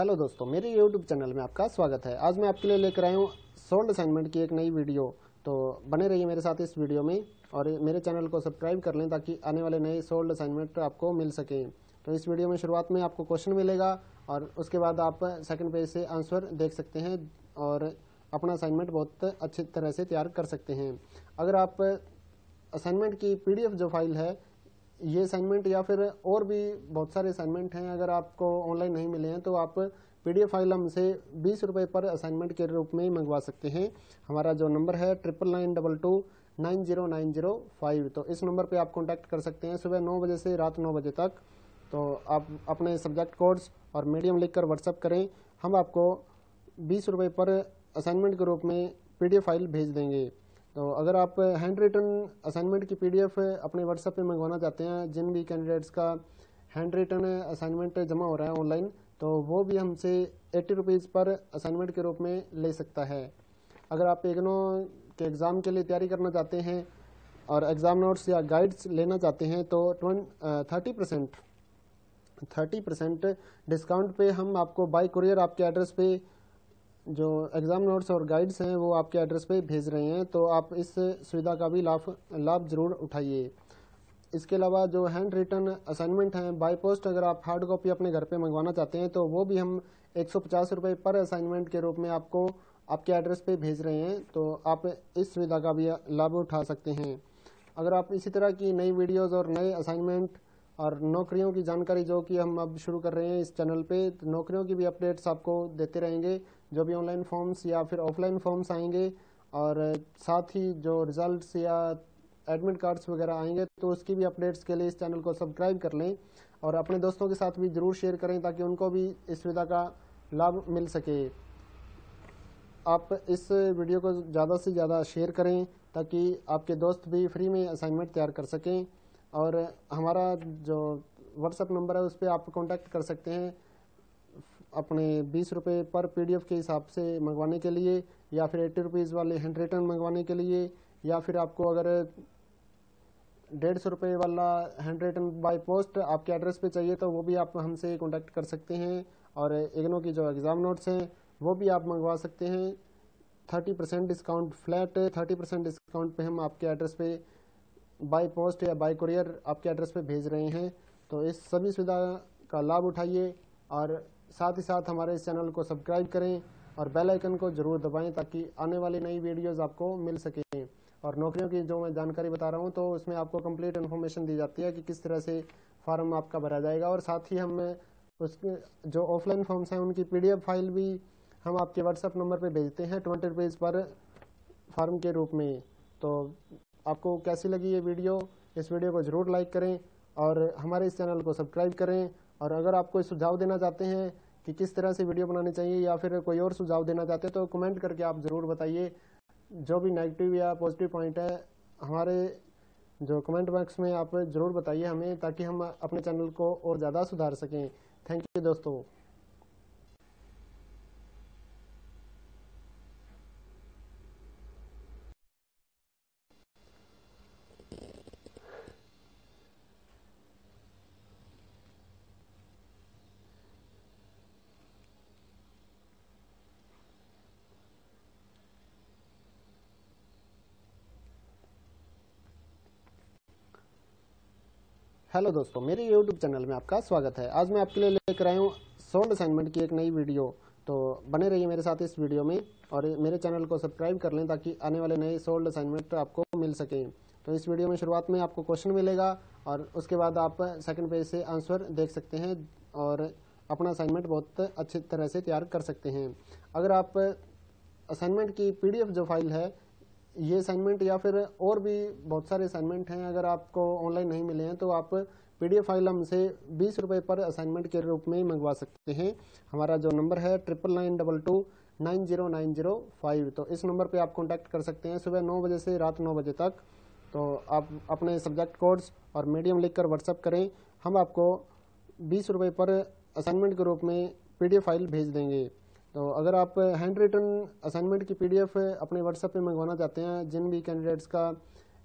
Hello दोस्तों, मेरे YouTube channel में आपका स्वागत है। आज मैं आपके लिए लेकर आया हूँ सोल्ड असाइनमेंट की एक नई वीडियो। तो बने रहिए मेरे साथ इस वीडियो में और मेरे चैनल को सब्सक्राइब कर लें ताकि आने वाले नए सोल्ड असाइनमेंट आपको मिल सकें। तो इस वीडियो में शुरुआत में आपको क्वेश्चन मिलेगा और उसके बाद आप सेकेंड पेज से आंसर देख सकते हैं और अपना असाइनमेंट बहुत अच्छी तरह से तैयार कर सकते हैं। अगर आप असाइनमेंट की पीडीएफ जो फ़ाइल है ये असाइनमेंट या फिर और भी बहुत सारे असाइनमेंट हैं। अगर आपको ऑनलाइन नहीं मिले हैं तो आप पीडीएफ फ़ाइल हमसे बीस रुपये पर असाइनमेंट के रूप में मंगवा सकते हैं। हमारा जो नंबर है triple nine double two nine zero nine zero five तो इस नंबर पे आप कांटेक्ट कर सकते हैं सुबह नौ बजे से रात नौ बजे तक। तो आप अपने सब्जेक्ट कोड्स और मीडियम लिखकर व्हाट्सअप करें। हम आपको बीस रुपये पर असाइनमेंट के रूप में पीडीएफ फ़ाइल भेज देंगे। तो अगर आप हैंड रिटन असाइनमेंट की पीडीएफ अपने व्हाट्सएप पे मंगवाना चाहते हैं, जिन भी कैंडिडेट्स का हैंड रिटन असाइनमेंट जमा हो रहा है ऑनलाइन तो वो भी हमसे एट्टी रुपीज़ पर असाइनमेंट के रूप में ले सकता है। अगर आप इग्नो के एग्ज़ाम के लिए तैयारी करना चाहते हैं और एग्ज़ाम नोट्स या गाइड्स लेना चाहते हैं तो ट्वें thirty percent thirty percent discount पे हम आपको बाई कुरियर आपके एड्रेस पे जो एग्ज़ाम नोट्स और गाइड्स हैं, वो आपके एड्रेस पे भेज रहे हैं तो आप इस सुविधा का भी लाभ लाभ ज़रूर उठाइए। इसके अलावा जो हैंड रिटर्न असाइनमेंट हैं बाय पोस्ट अगर आप हार्ड कॉपी अपने घर पे मंगवाना चाहते हैं तो वो भी हम एक सौ पर असाइनमेंट के रूप में आपको, आपके एड्रेस पे भेज रहे हैं तो आप इस सुविधा का भी लाभ उठा सकते हैं। अगर आप इसी तरह की नई वीडियोज़ और नए असाइनमेंट और नौकरियों की जानकारी जो कि हम अब शुरू कर रहे हैं इस चैनल पे तो नौकरियों की भी अपडेट्स आपको देते रहेंगे। जो भी ऑनलाइन फॉर्म्स या फिर ऑफलाइन फॉर्म्स आएँगे और साथ ही जो रिजल्ट्स या एडमिट कार्ड्स वगैरह आएँगे तो उसकी भी अपडेट्स के लिए इस चैनल को सब्सक्राइब कर लें और अपने दोस्तों के साथ भी ज़रूर शेयर करें ताकि उनको भी इस सुविधा का लाभ मिल सके। आप इस वीडियो को ज़्यादा से ज़्यादा शेयर करें ताकि आपके दोस्त भी फ्री में असाइनमेंट तैयार कर सकें और हमारा जो व्हाट्सएप नंबर है, उस पर आप कॉन्टैक्ट कर सकते हैं। अपने बीस रुपये पर पीडीएफ के हिसाब से मंगवाने के लिए, या फिर एट्टी रुपीज़ वाले हैंड रिटन मंगवाने के लिए, या फिर आपको अगर डेढ़ सौ रुपये वाला हैंड रिटन बाई पोस्ट आपके एड्रेस पे चाहिए तो वो भी आप हमसे कांटेक्ट कर सकते हैं। और इग्नो की जो एग्ज़ाम नोट्स हैं, वो भी आप मंगवा सकते हैं। Thirty percent discount flat, thirty percent discount पे हम आपके एड्रेस पे बाई पोस्ट या बाई कुरियर आपके एड्रेस पे भेज रहे हैं। तो इस सभी सुविधा का लाभ उठाइए, और साथ ही साथ हमारे इस चैनल को सब्सक्राइब करें और बेल आइकन को ज़रूर दबाएँ ताकि आने वाली नई वीडियोस आपको मिल सकें। और नौकरियों की जो मैं जानकारी बता रहा हूँ तो उसमें आपको कंप्लीट इन्फॉर्मेशन दी जाती है कि किस तरह से फार्म आपका भरा जाएगा। और साथ ही हम उसके जो ऑफलाइन फॉर्म्स हैं, उनकी पीडीएफ फ़ाइल भी हम आपके व्हाट्सएप नंबर पर भेजते हैं ट्वेंटी रुपीज़ पर फार्म के रूप में। तो आपको कैसी लगी ये वीडियो? इस वीडियो को ज़रूर लाइक करें और हमारे इस चैनल को सब्सक्राइब करें और अगर आप कोई सुझाव देना चाहते हैं कि किस तरह से वीडियो बनानी चाहिए या फिर कोई और सुझाव देना चाहते हैं तो कमेंट करके आप ज़रूर बताइए। जो भी नेगेटिव या पॉजिटिव पॉइंट है, हमारे जो कमेंट बॉक्स में आप ज़रूर बताइए हमें, ताकि हम अपने चैनल को और ज़्यादा सुधार सकें। थैंक यू दोस्तों। हेलो दोस्तों, मेरे यूट्यूब चैनल में आपका स्वागत है। आज मैं आपके लिए लेकर आया हूँ सोल्ड असाइनमेंट की एक नई वीडियो तो बने रहिए मेरे साथ इस वीडियो में और मेरे चैनल को सब्सक्राइब कर लें ताकि आने वाले नए सोल्ड असाइनमेंट आपको मिल सकें। तो इस वीडियो में शुरुआत में आपको क्वेश्चन मिलेगा और उसके बाद आप सेकेंड पेज से आंसर देख सकते हैं और अपना असाइनमेंट बहुत अच्छी तरह से तैयार कर सकते हैं। अगर आप असाइनमेंट की पीडीएफ जो फ़ाइल है ये असाइनमेंट या फिर और भी बहुत सारे असाइनमेंट हैं, अगर आपको ऑनलाइन नहीं मिले हैं तो आप पीडीएफ फ़ाइल हमसे बीस रुपये पर असाइनमेंट के रूप में मंगवा सकते हैं। हमारा जो नंबर है triple nine double two nine zero nine zero five तो इस नंबर पे आप कांटेक्ट कर सकते हैं सुबह नौ बजे से रात नौ बजे तक। तो आप अपने सब्जेक्ट कोड्स और मीडियम लिखकर व्हाट्सअप करें। हम आपको बीस रुपये पर असाइनमेंट के रूप में पीडीएफ फ़ाइल भेज देंगे। तो अगर आप हैंड रिटन असाइनमेंट की पीडीएफ अपने व्हाट्सएप पे मंगवाना चाहते हैं, जिन भी कैंडिडेट्स का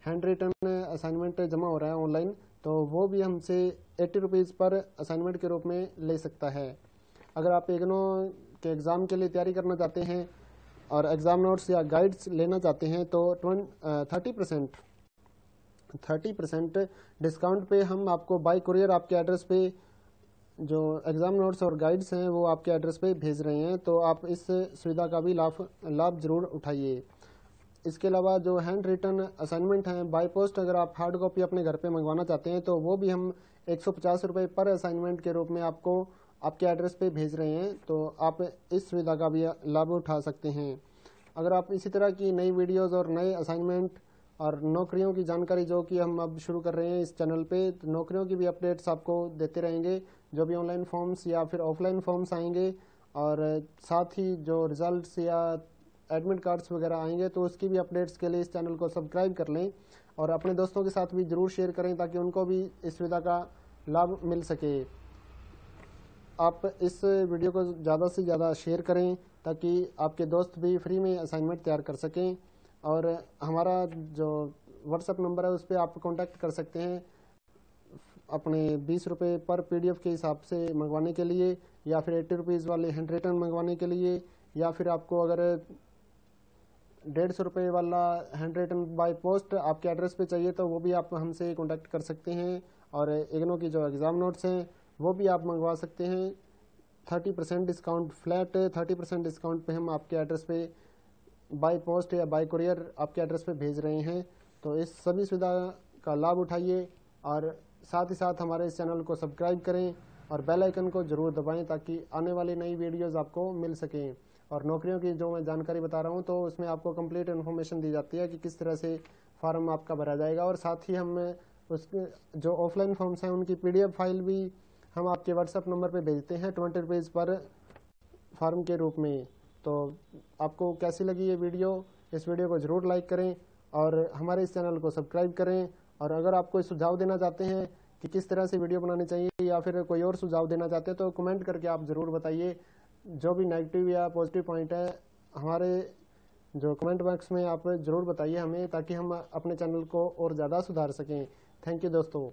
हैंड रिटन असाइनमेंट जमा हो रहा है ऑनलाइन तो वो भी हमसे एट्टी रुपीज़ पर असाइनमेंट के रूप में ले सकता है। अगर आप इग्नो के एग्ज़ाम के लिए तैयारी करना चाहते हैं और एग्ज़ाम नोट्स या गाइड्स लेना चाहते हैं तो ट्वेंट thirty percent thirty percent discount पे हम आपको बाई कुरियर आपके एड्रेस पे जो एग्ज़ाम नोट्स और गाइड्स हैं, वो आपके एड्रेस पे भेज रहे हैं तो आप इस सुविधा का भी लाभ लाभ ज़रूर उठाइए। इसके अलावा जो हैंड रिटर्न असाइनमेंट हैं बाय पोस्ट अगर आप हार्ड कॉपी अपने घर पे मंगवाना चाहते हैं तो वो भी हम एक सौ पर असाइनमेंट के रूप में आपको, आपके एड्रेस पे भेज रहे हैं तो आप इस सुविधा का भी लाभ उठा सकते हैं। अगर आप इसी तरह की नई वीडियोज़ और नए असाइनमेंट और नौकरियों की जानकारी जो कि हम अब शुरू कर रहे हैं इस चैनल पे तो नौकरियों की भी अपडेट्स आपको देते रहेंगे। जो भी ऑनलाइन फॉर्म्स या फिर ऑफलाइन फॉर्म्स आएँगे और साथ ही जो रिजल्ट्स या एडमिट कार्ड्स वगैरह आएँगे तो उसकी भी अपडेट्स के लिए इस चैनल को सब्सक्राइब कर लें और अपने दोस्तों के साथ भी ज़रूर शेयर करें ताकि उनको भी इस सुविधा का लाभ मिल सके। आप इस वीडियो को ज़्यादा से ज़्यादा शेयर करें ताकि आपके दोस्त भी फ्री में असाइनमेंट तैयार कर सकें और हमारा जो व्हाट्सअप नंबर है, उस पर आप कांटेक्ट कर सकते हैं। अपने बीस रुपये पर पीडीएफ के हिसाब से मंगवाने के लिए, या फिर एट्टी रुपीज़ वाले हैंड रिटर्न मंगवाने के लिए, या फिर आपको अगर डेढ़ सौ रुपये वाला हैंड रिटन बाय पोस्ट आपके एड्रेस पे चाहिए तो वो भी आप हमसे कॉन्टैक्ट कर सकते हैं। और इग्नो की जो एग्ज़ाम नोट्स हैं, वो भी आप मंगवा सकते हैं। Thirty percent discount flat, thirty percent discount पे हम आपके एड्रेस पे बाय पोस्ट या बाय कुरियर आपके एड्रेस पे भेज रहे हैं। तो इस सभी सुविधा का लाभ उठाइए, और साथ ही साथ हमारे इस चैनल को सब्सक्राइब करें और बेल आइकन को ज़रूर दबाएँ ताकि आने वाली नई वीडियोज़ आपको मिल सकें। और नौकरियों की जो मैं जानकारी बता रहा हूँ तो उसमें आपको कंप्लीट इन्फॉर्मेशन दी जाती है कि किस तरह से फॉर्म आपका भरा जाएगा और साथ ही हम उसके जो ऑफलाइन फॉर्म्स हैं, उनकी पीडीएफ फ़ाइल भी हम आपके व्हाट्सएप नंबर पर भेजते हैं ट्वेंटी रुपीज़ पर फार्म के रूप में। तो आपको कैसी लगी ये वीडियो? इस वीडियो को ज़रूर लाइक करें और हमारे इस चैनल को सब्सक्राइब करें और अगर आप कोई सुझाव देना चाहते हैं कि किस तरह से वीडियो बनानी चाहिए या फिर कोई और सुझाव देना चाहते हैं तो कमेंट करके आप ज़रूर बताइए। जो भी नेगेटिव या पॉजिटिव पॉइंट है, हमारे जो कमेंट बॉक्स में आप ज़रूर बताइए हमें, ताकि हम अपने चैनल को और ज़्यादा सुधार सकें। थैंक यू दोस्तों।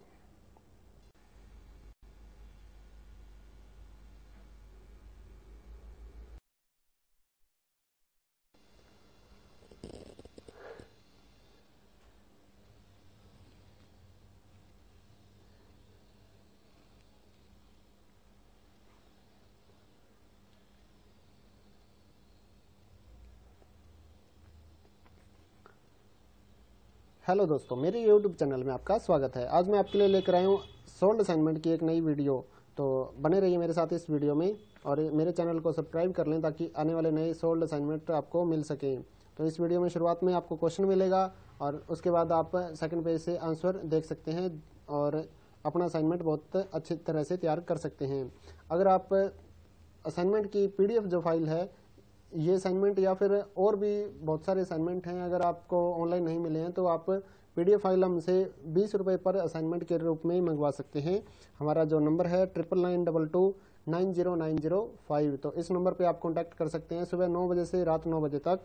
हेलो दोस्तों, मेरे यूट्यूब चैनल में आपका स्वागत है। आज मैं आपके लिए लेकर आया हूँ सोल्ड असाइनमेंट की एक नई वीडियो। तो बने रहिए मेरे साथ इस वीडियो में और मेरे चैनल को सब्सक्राइब कर लें ताकि आने वाले नए सोल्ड असाइनमेंट आपको मिल सकें। तो इस वीडियो में शुरुआत में आपको क्वेश्चन मिलेगा और उसके बाद आप सेकेंड पेज से आंसर देख सकते हैं और अपना असाइनमेंट बहुत अच्छी तरह से तैयार कर सकते हैं। अगर आप असाइनमेंट की पीडीएफ जो फ़ाइल है ये असाइनमेंट या फिर और भी बहुत सारे असाइनमेंट हैं, अगर आपको ऑनलाइन नहीं मिले हैं तो आप पीडीएफ फ़ाइल हमसे बीस रुपये पर असाइनमेंट के रूप में मंगवा सकते हैं। हमारा जो नंबर है triple nine double two nine zero nine zero five तो इस नंबर पे आप कांटेक्ट कर सकते हैं सुबह नौ बजे से रात नौ बजे तक।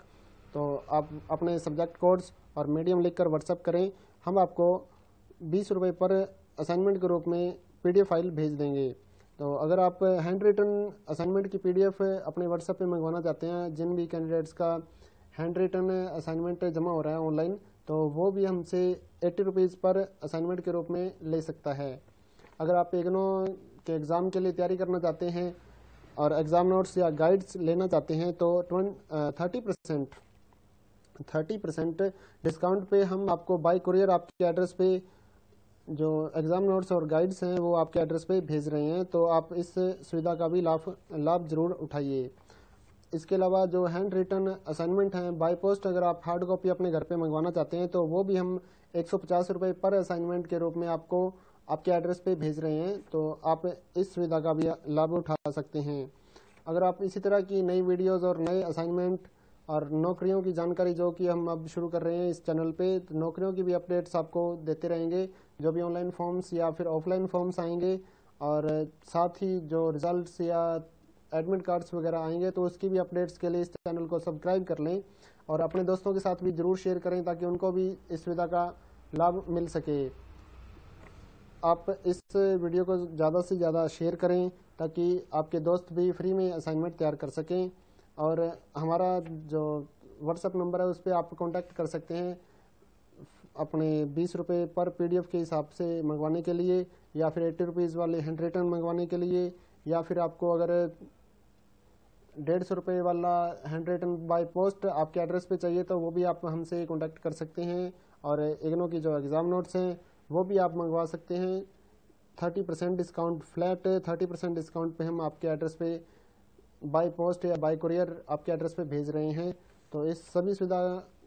तो आप अपने सब्जेक्ट कोड्स और मीडियम लिखकर व्हाट्सअप करें। हम आपको बीस रुपये पर असाइनमेंट के रूप में पीडीएफ फ़ाइल भेज देंगे। तो अगर आप हैंड रिटन असाइनमेंट की पीडीएफ अपने व्हाट्सएप पे मंगवाना चाहते हैं, जिन भी कैंडिडेट्स का हैंड रिटन असाइनमेंट जमा हो रहा है ऑनलाइन तो वो भी हमसे एट्टी रुपीज़ पर असाइनमेंट के रूप में ले सकता है। अगर आप इग्नो के एग्ज़ाम के लिए तैयारी करना चाहते हैं और एग्ज़ाम नोट्स या गाइड्स लेना चाहते हैं तो ट्वेंट thirty percent thirty percent discount पे हम आपको बाई कुरियर आपके एड्रेस पे जो एग्ज़ाम नोट्स और गाइड्स हैं, वो आपके एड्रेस पे भेज रहे हैं तो आप इस सुविधा का भी लाभ लाभ ज़रूर उठाइए। इसके अलावा जो हैंड रिटर्न असाइनमेंट हैं बाय पोस्ट अगर आप हार्ड कॉपी अपने घर पे मंगवाना चाहते हैं तो वो भी हम एक सौ पर असाइनमेंट के रूप में आपको, आपके एड्रेस पे भेज रहे हैं तो आप इस सुविधा का भी लाभ उठा सकते हैं। अगर आप इसी तरह की नई वीडियोज़ और नए असाइनमेंट और नौकरियों की जानकारी जो कि हम अब शुरू कर रहे हैं इस चैनल पे तो नौकरियों की भी अपडेट्स आपको देते रहेंगे। जो भी ऑनलाइन फॉर्म्स या फिर ऑफलाइन फॉर्म्स आएँगे और साथ ही जो रिजल्ट्स या एडमिट कार्ड्स वगैरह आएँगे तो उसकी भी अपडेट्स के लिए इस चैनल को सब्सक्राइब कर लें और अपने दोस्तों के साथ भी ज़रूर शेयर करें ताकि उनको भी इस सुविधा का लाभ मिल सके। आप इस वीडियो को ज़्यादा से ज़्यादा शेयर करें ताकि आपके दोस्त भी फ्री में असाइनमेंट तैयार कर सकें और हमारा जो व्हाट्सअप नंबर है, उस पर आप कॉन्टैक्ट कर सकते हैं। अपने बीस रुपये पर पीडीएफ के हिसाब से मंगवाने के लिए, या फिर एट्टी रुपीज़ वाले हैंड रिटर्न मंगवाने के लिए, या फिर आपको अगर डेढ़ सौ रुपये वाला हैंड रिटन बाय पोस्ट आपके एड्रेस पे चाहिए तो वो भी आप हमसे कॉन्टैक्ट कर सकते हैं। और इग्नो की जो एग्ज़ाम नोट्स हैं, वो भी आप मंगवा सकते हैं। Thirty percent discount flat, thirty percent discount पे हम आपके एड्रेस पे बाय पोस्ट या बाय कुरियर आपके एड्रेस पे भेज रहे हैं। तो इस सभी सुविधा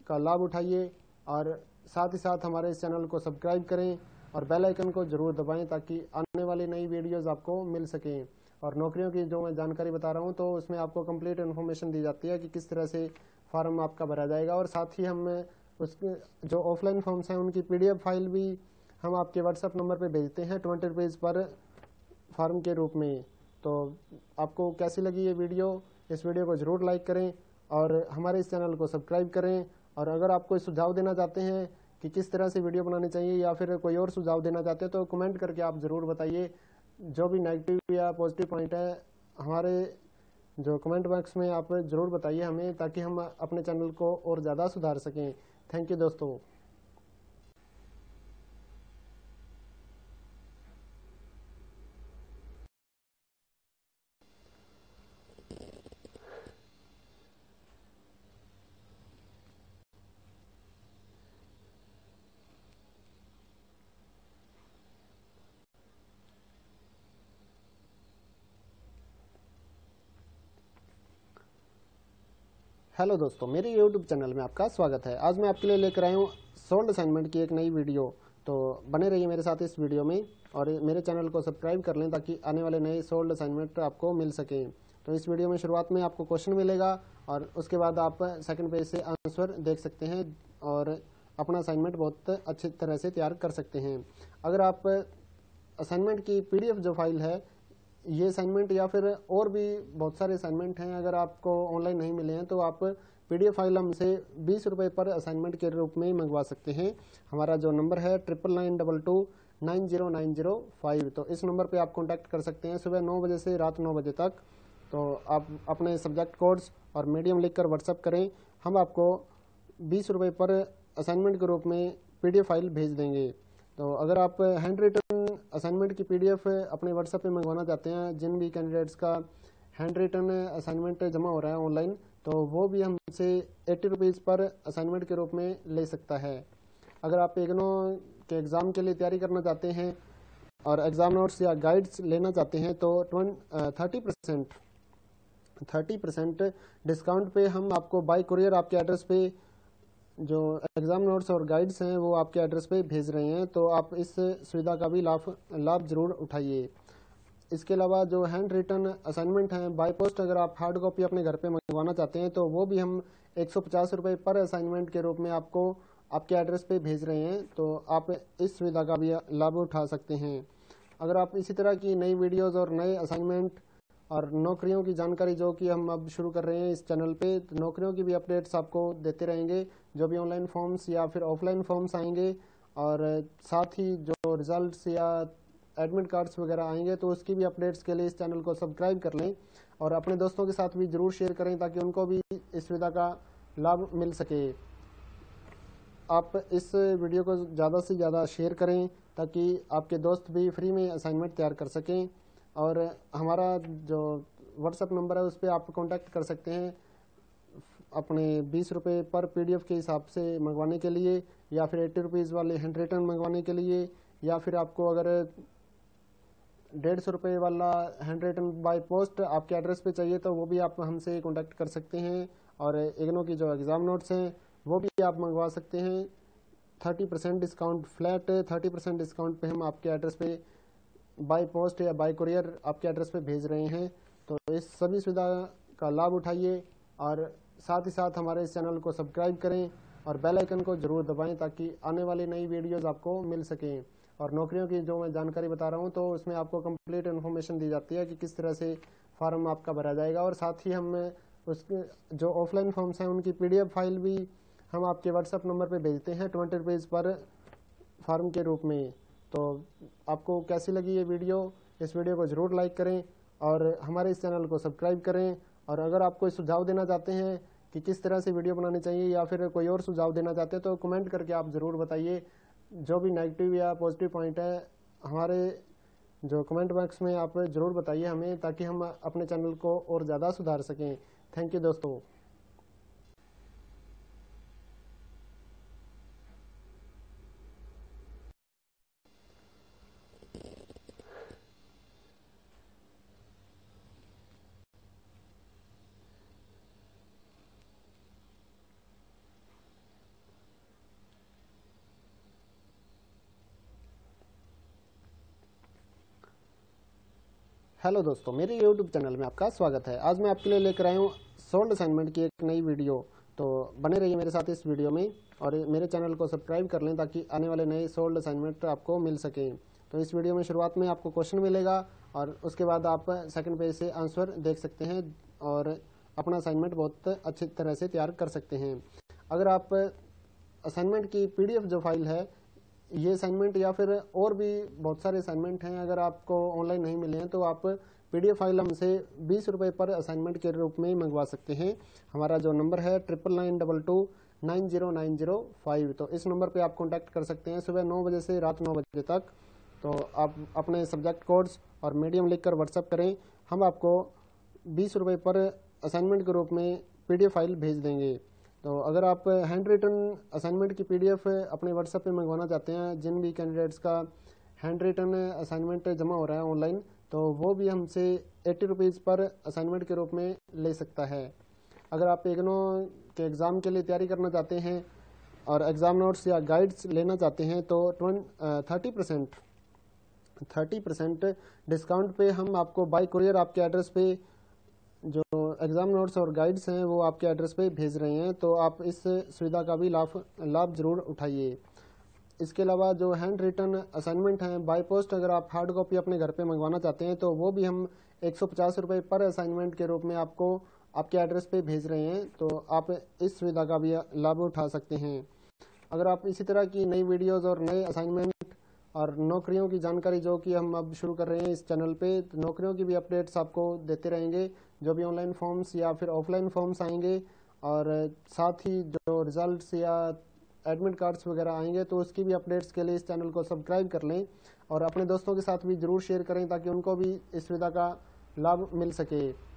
का लाभ उठाइए, और साथ ही साथ हमारे इस चैनल को सब्सक्राइब करें और बेल आइकन को ज़रूर दबाएँ ताकि आने वाली नई वीडियोज़ आपको मिल सकें। और नौकरियों की जो मैं जानकारी बता रहा हूँ तो उसमें आपको कंप्लीट इन्फॉर्मेशन दी जाती है कि किस तरह से फार्म आपका भरा जाएगा और साथ ही हम उसके जो ऑफलाइन फॉर्म्स हैं, उनकी पीडीएफ फ़ाइल भी हम आपके व्हाट्सएप नंबर पर भेजते हैं ट्वेंटी रुपीज़ पर फार्म के रूप में। तो आपको कैसी लगी ये वीडियो? इस वीडियो को ज़रूर लाइक करें और हमारे इस चैनल को सब्सक्राइब करें और अगर आप कोई सुझाव देना चाहते हैं कि किस तरह से वीडियो बनानी चाहिए या फिर कोई और सुझाव देना चाहते हैं तो कमेंट करके आप ज़रूर बताइए। जो भी नेगेटिव या पॉजिटिव पॉइंट है, हमारे जो कमेंट बॉक्स में आप ज़रूर बताइए हमें, ताकि हम अपने चैनल को और ज़्यादा सुधार सकें। थैंक यू दोस्तों। हेलो दोस्तों, मेरे यूट्यूब चैनल में आपका स्वागत है। आज मैं आपके लिए लेकर आया हूँ सोल्ड असाइनमेंट की एक नई वीडियो तो बने रहिए मेरे साथ इस वीडियो में और मेरे चैनल को सब्सक्राइब कर लें ताकि आने वाले नए सोल्ड असाइनमेंट आपको मिल सकें। तो इस वीडियो में शुरुआत में आपको क्वेश्चन मिलेगा और उसके बाद आप सेकेंड पेज से आंसर देख सकते हैं और अपना असाइनमेंट बहुत अच्छी तरह से तैयार कर सकते हैं। अगर आप असाइनमेंट की पीडीएफ जो फ़ाइल है ये असाइनमेंट या फिर और भी बहुत सारे असाइनमेंट हैं। अगर आपको ऑनलाइन नहीं मिले हैं तो आप पीडीएफ फ़ाइल हमसे बीस रुपये पर असाइनमेंट के रूप में मंगवा सकते हैं। हमारा जो नंबर है triple nine double two nine zero nine zero five तो इस नंबर पे आप कांटेक्ट कर सकते हैं सुबह नौ बजे से रात नौ बजे तक। तो आप अपने सब्जेक्ट कोड्स और मीडियम लिखकर व्हाट्सअप करें। हम आपको बीस रुपये पर असाइनमेंट के रूप में पीडीएफ फ़ाइल भेज देंगे। तो अगर आप हैंड रिटन असाइनमेंट की पीडीएफ अपने व्हाट्सएप पे मंगवाना चाहते हैं, जिन भी कैंडिडेट्स का हैंड रिटन असाइनमेंट जमा हो रहा है ऑनलाइन तो वो भी हमसे एट्टी रुपीज़ पर असाइनमेंट के रूप में ले सकता है। अगर आप इग्नो के एग्ज़ाम के लिए तैयारी करना चाहते हैं और एग्ज़ाम नोट्स या गाइड्स लेना चाहते हैं तो thirty percent thirty percent discount पे हम आपको बाई कुरियर आपके एड्रेस पे जो एग्ज़ाम नोट्स और गाइड्स हैं, वो आपके एड्रेस पे भेज रहे हैं तो आप इस सुविधा का भी लाभ लाभ ज़रूर उठाइए। इसके अलावा जो हैंड रिटर्न असाइनमेंट हैं बाय पोस्ट अगर आप हार्ड कॉपी अपने घर पे मंगवाना चाहते हैं तो वो भी हम एक सौ पर असाइनमेंट के रूप में आपको, आपके एड्रेस पे भेज रहे हैं तो आप इस सुविधा का भी लाभ उठा सकते हैं। अगर आप इसी तरह की नई वीडियोज़ और नए असाइनमेंट और नौकरियों की जानकारी जो कि हम अब शुरू कर रहे हैं इस चैनल पे तो नौकरियों की भी अपडेट्स आपको देते रहेंगे। जो भी ऑनलाइन फॉर्म्स या फिर ऑफलाइन फॉर्म्स आएँगे और साथ ही जो रिजल्ट्स या एडमिट कार्ड्स वगैरह आएँगे तो उसकी भी अपडेट्स के लिए इस चैनल को सब्सक्राइब कर लें और अपने दोस्तों के साथ भी ज़रूर शेयर करें ताकि उनको भी इस सुविधा का लाभ मिल सके। आप इस वीडियो को ज़्यादा से ज़्यादा शेयर करें ताकि आपके दोस्त भी फ्री में असाइनमेंट तैयार कर सकें और हमारा जो व्हाट्सएप नंबर है, उस पर आप कॉन्टैक्ट कर सकते हैं। अपने बीस रुपये पर पीडीएफ के हिसाब से मंगवाने के लिए, या फिर एट्टी रुपीज़ वाले हैंड रिटर्न मंगवाने के लिए, या फिर आपको अगर डेढ़ सौ रुपये वाला हैंड रिटन बाय पोस्ट आपके एड्रेस पे चाहिए तो वो भी आप हमसे कांटेक्ट कर सकते हैं। और इग्नो की जो एग्ज़ाम नोट्स हैं, वो भी आप मंगवा सकते हैं। Thirty percent discount flat, thirty percent discount पे हम आपके एड्रेस पे बाय पोस्ट या बाय कुरियर आपके एड्रेस पे भेज रहे हैं। तो इस सभी सुविधा का लाभ उठाइए, और साथ ही साथ हमारे इस चैनल को सब्सक्राइब करें और बेल आइकन को ज़रूर दबाएँ ताकि आने वाली नई वीडियोज़ आपको मिल सकें। और नौकरियों की जो मैं जानकारी बता रहा हूँ तो उसमें आपको कंप्लीट इन्फॉर्मेशन दी जाती है कि किस तरह से फार्म आपका भरा जाएगा और साथ ही हम उसके जो ऑफलाइन फॉर्म्स हैं, उनकी पीडीएफ फ़ाइल भी हम आपके व्हाट्सएप नंबर पर भेजते हैं ट्वेंटी रुपीज़ पर फार्म के रूप में। तो आपको कैसी लगी ये वीडियो? इस वीडियो को ज़रूर लाइक करें और हमारे इस चैनल को सब्सक्राइब करें। और अगर आप कोई सुझाव देना चाहते हैं कि किस तरह से वीडियो बनानी चाहिए या फिर कोई और सुझाव देना चाहते हैं तो कमेंट करके आप ज़रूर बताइए। जो भी नेगेटिव या पॉजिटिव पॉइंट है, हमारे जो कमेंट बॉक्स में आप ज़रूर बताइए हमें, ताकि हम अपने चैनल को और ज़्यादा सुधार सकें। थैंक यू दोस्तों। हेलो दोस्तों, मेरे यूट्यूब चैनल में आपका स्वागत है। आज मैं आपके लिए लेकर आया हूँ सोल्ड असाइनमेंट की एक नई वीडियो तो बने रहिए मेरे साथ इस वीडियो में और मेरे चैनल को सब्सक्राइब कर लें ताकि आने वाले नए सोल्ड असाइनमेंट आपको मिल सकें। तो इस वीडियो में शुरुआत में आपको क्वेश्चन मिलेगा और उसके बाद आप सेकेंड पेज से आंसर देख सकते हैं और अपना असाइनमेंट बहुत अच्छी तरह से तैयार कर सकते हैं। अगर आप असाइनमेंट की पीडीएफ जो फ़ाइल है ये असाइनमेंट या फिर और भी बहुत सारे असाइनमेंट हैं। अगर आपको ऑनलाइन नहीं मिले हैं तो आप पीडीएफ फ़ाइल हमसे बीस रुपये पर असाइनमेंट के रूप में मंगवा सकते हैं। हमारा जो नंबर है triple nine double two nine zero nine zero five तो इस नंबर पे आप कांटेक्ट कर सकते हैं सुबह नौ बजे से रात नौ बजे तक। तो आप अपने सब्जेक्ट कोड्स और मीडियम लिखकर व्हाट्सअप करें। हम आपको बीस रुपये पर असाइनमेंट के रूप में पीडीएफ फ़ाइल भेज देंगे। तो अगर आप हैंड रिटन असाइनमेंट की पीडीएफ अपने व्हाट्सएप पे मंगवाना चाहते हैं, जिन भी कैंडिडेट्स का हैंड रिटन असाइनमेंट जमा हो रहा है ऑनलाइन तो वो भी हमसे एट्टी रुपीज़ पर असाइनमेंट के रूप में ले सकता है। अगर आप इग्नो के एग्ज़ाम के लिए तैयारी करना चाहते हैं और एग्ज़ाम नोट्स या गाइड्स लेना चाहते हैं तो ट्वेंट thirty percent thirty percent discount पे हम आपको बाई कुरियर आपके एड्रेस पे जो एग्ज़ाम नोट्स और गाइड्स हैं, वो आपके एड्रेस पे भेज रहे हैं तो आप इस सुविधा का भी लाभ लाभ ज़रूर उठाइए। इसके अलावा जो हैंड रिटन असाइनमेंट हैं बाय पोस्ट अगर आप हार्ड कॉपी अपने घर पे मंगवाना चाहते हैं तो वो भी हम एक सौ पर असाइनमेंट के रूप में आपको, आपके एड्रेस पे भेज रहे हैं तो आप इस सुविधा का भी लाभ उठा सकते हैं। अगर आप इसी तरह की नई वीडियोज़ और नए असाइनमेंट और नौकरियों की जानकारी जो कि हम अब शुरू कर रहे हैं इस चैनल पे तो नौकरियों की भी अपडेट्स आपको देते रहेंगे, जो भी ऑनलाइन फॉर्म्स या फिर ऑफलाइन फॉर्म्स आएँगे, और साथ ही जो रिजल्ट्स या एडमिट कार्ड्स वगैरह आएँगे तो उसकी भी अपडेट्स के लिए इस चैनल को सब्सक्राइब कर लें और अपने दोस्तों के साथ भी ज़रूर शेयर करें ताकि उनको भी इस सुविधा का लाभ मिल सके।